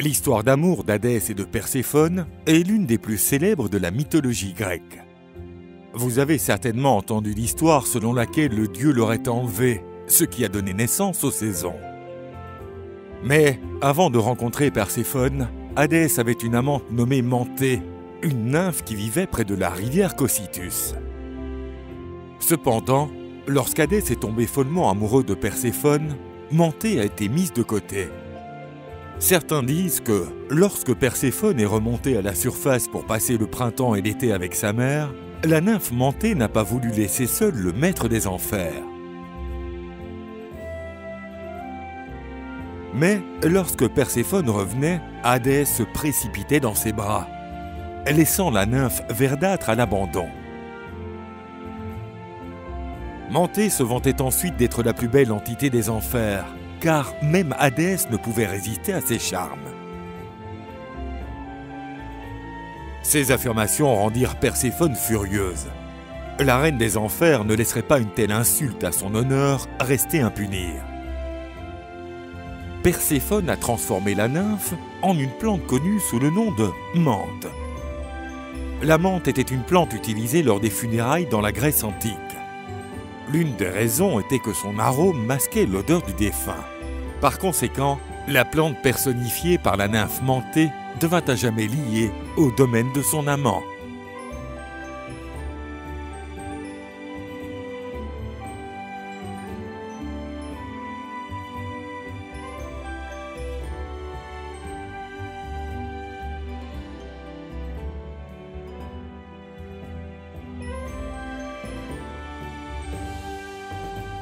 L'histoire d'amour d'Hadès et de Perséphone est l'une des plus célèbres de la mythologie grecque. Vous avez certainement entendu l'histoire selon laquelle le dieu l'aurait enlevé, ce qui a donné naissance aux saisons. Mais avant de rencontrer Perséphone, Hadès avait une amante nommée Manté, une nymphe qui vivait près de la rivière Cocytus. Cependant, lorsqu'Hadès est tombé follement amoureux de Perséphone, Manté a été mise de côté. Certains disent que lorsque Perséphone est remontée à la surface pour passer le printemps et l'été avec sa mère, la nymphe Manté n'a pas voulu laisser seul le maître des enfers. Mais lorsque Perséphone revenait, Hadès se précipitait dans ses bras, laissant la nymphe verdâtre à l'abandon. Manté se vantait ensuite d'être la plus belle entité des enfers, car même Hadès ne pouvait résister à ses charmes. Ces affirmations rendirent Perséphone furieuse. La reine des enfers ne laisserait pas une telle insulte à son honneur rester impunie. Perséphone a transformé la nymphe en une plante connue sous le nom de menthe. La menthe était une plante utilisée lors des funérailles dans la Grèce antique. L'une des raisons était que son arôme masquait l'odeur du défunt. Par conséquent, la plante personnifiée par la nymphe mentée devint à jamais liée au domaine de son amant.